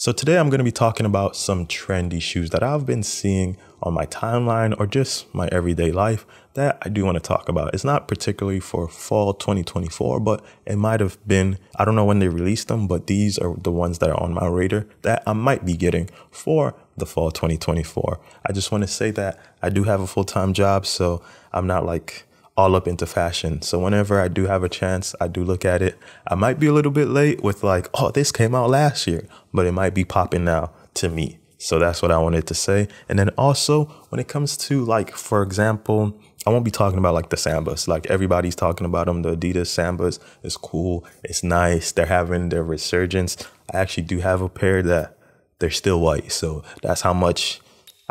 So today I'm going to be talking about some trendy shoes that I've been seeing on my timeline or just my everyday life that I do want to talk about. It's not particularly for fall 2024, but it might have been, I don't know when they released them, but these are the ones that are on my radar that I might be getting for the fall 2024. I just want to say that I do have a full-time job, so I'm not like all up into fashion. So whenever I do have a chance, I do look at it. I might be a little bit late with like, oh, this came out last year, but it might be popping now to me. So that's what I wanted to say. And then also when it comes to like, for example, I won't be talking about like the Sambas. Like everybody's talking about them. The Adidas Sambas is cool. It's nice. They're having their resurgence. I actually do have a pair that they're still white. So that's how much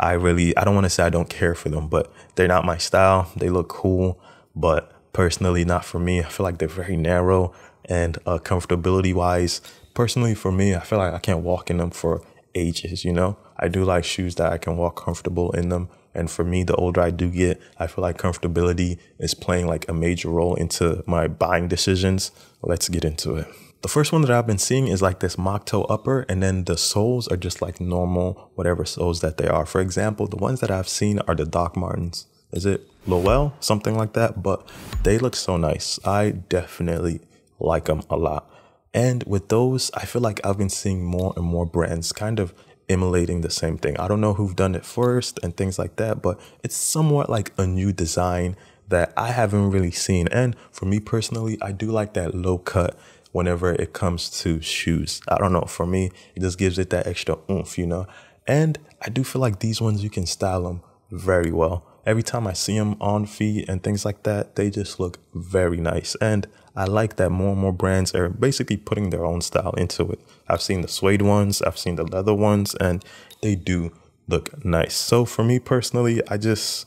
I really, I don't want to say I don't care for them, but they're not my style. They look cool but personally not for me. I feel like they're very narrow and uh, comfortability wise. Personally, for me, I feel like I can't walk in them for ages. You know, I do like shoes that I can walk comfortable in them. And for me, the older I do get, I feel like comfortability is playing like a major role into my buying decisions. Let's get into it. The first one that I've been seeing is like this mock toe upper, and then the soles are just like normal, whatever soles that they are. For example, the ones that I've seen are the Doc Martens is it Lowell, something like that. But they look so nice. I definitely like them a lot. And with those, I feel like I've been seeing more and more brands kind of emulating the same thing. I don't know who've done it first and things like that, but it's somewhat like a new design that I haven't really seen. And for me personally, I do like that low cut whenever it comes to shoes. I don't know, for me, it just gives it that extra oomph, you know? And I do feel like these ones, you can style them very well every time I see them on feet and things like that, they just look very nice. And I like that more and more brands are basically putting their own style into it. I've seen the suede ones, I've seen the leather ones, and they do look nice. So for me personally, I just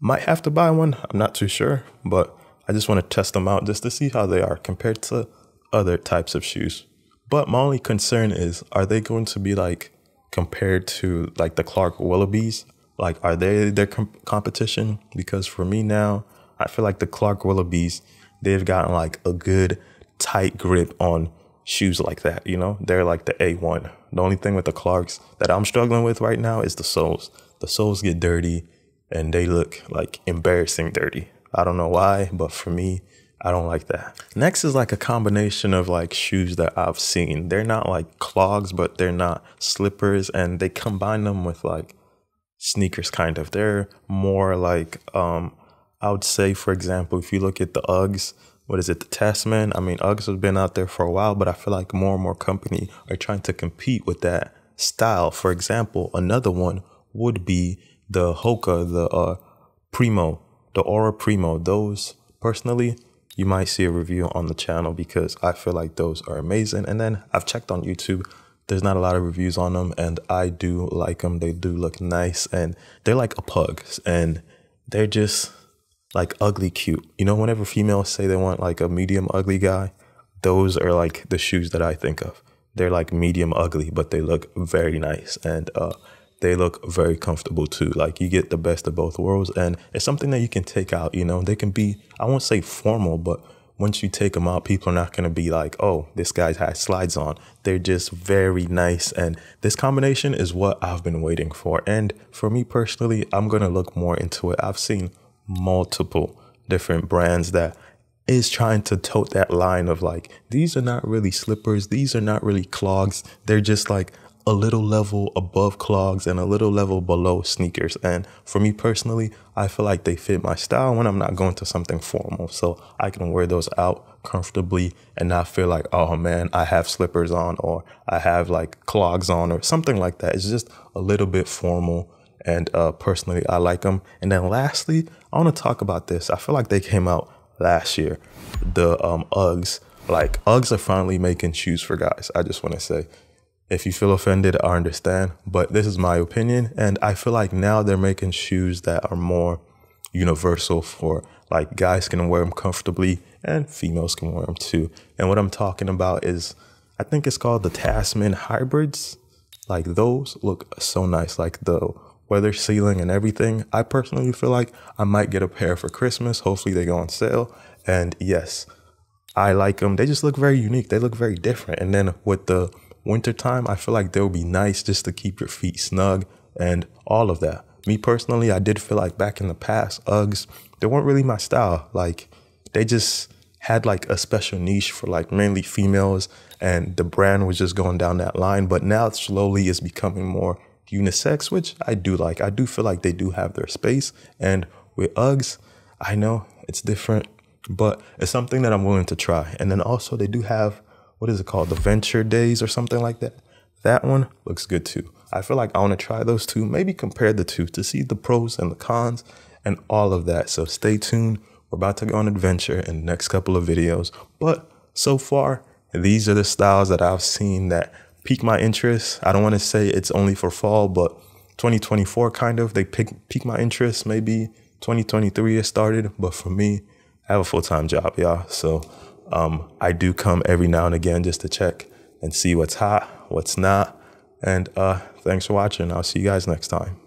might have to buy one. I'm not too sure, but I just want to test them out just to see how they are compared to other types of shoes. But my only concern is, are they going to be like compared to like the Clark Wallabees? Like, are they their competition? Because for me now, I feel like the Clark Wallabees, they've gotten like a good tight grip on shoes like that. You know, they're like the A1. The only thing with the Clarks that I'm struggling with right now is the soles. The soles get dirty and they look like embarrassing dirty. I don't know why, but for me, I don't like that. Next is like a combination of like shoes that I've seen. They're not like clogs, but they're not slippers, and they combine them with like sneakers kind of. They're more like um I would say for example, if you look at the Uggs, what is it, the Tasman? I mean, Uggs have been out there for a while, but I feel like more and more company are trying to compete with that style. For example, another one would be the Hoka, the uh, Primo, the Ora Primo. Those personally, you might see a review on the channel because I feel like those are amazing. And then I've checked on YouTube there's not a lot of reviews on them, and I do like them. They do look nice, and they're like a pug, and they're just like ugly cute. You know, whenever females say they want like a medium ugly guy, those are like the shoes that I think of. They're like medium ugly, but they look very nice, and uh, they look very comfortable too. Like you get the best of both worlds, and it's something that you can take out. You know, they can be I won't say formal, but once you take them out, people are not going to be like, oh, this guy has slides on. They're just very nice. And this combination is what I've been waiting for. And for me personally, I'm going to look more into it. I've seen multiple different brands that is trying to tote that line of like, these are not really slippers. These are not really clogs. They're just like a little level above clogs and a little level below sneakers. And for me personally, I feel like they fit my style when I'm not going to something formal. So I can wear those out comfortably and not feel like, oh man, I have slippers on or I have like clogs on or something like that. It's just a little bit formal. And uh, personally, I like them. And then lastly, I want to talk about this. I feel like they came out last year. The um, Uggs. Like Uggs are finally making shoes for guys. I just want to say if you feel offended, I understand, but this is my opinion. And I feel like now they're making shoes that are more universal for like guys can wear them comfortably and females can wear them too. And what I'm talking about is, I think it's called the Tasman hybrids. Like those look so nice, like the weather sealing and everything. I personally feel like I might get a pair for Christmas. Hopefully they go on sale. And yes, I like them. They just look very unique. They look very different. And then with the wintertime, I feel like they'll be nice just to keep your feet snug and all of that. Me personally, I did feel like back in the past, Uggs, they weren't really my style. Like they just had like a special niche for like mainly females and the brand was just going down that line. But now it's slowly it's becoming more unisex, which I do like. I do feel like they do have their space. And with Uggs, I know it's different, but it's something that I'm willing to try. And then also they do have what is it called? The Venture Daze or something like that. That one looks good too. I feel like I want to try those two, maybe compare the two to see the pros and the cons and all of that. So stay tuned. We're about to go on adventure in the next couple of videos. But so far, these are the styles that I've seen that pique my interest. I don't want to say it's only for fall, but 2024 kind of they pique, pique my interest. Maybe 2023 it started, but for me, I have a full time job, y'all. So um, I do come every now and again just to check and see what's hot, what's not. And uh, thanks for watching. I'll see you guys next time.